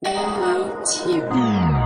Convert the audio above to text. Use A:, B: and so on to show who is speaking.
A: 你好，奇怪。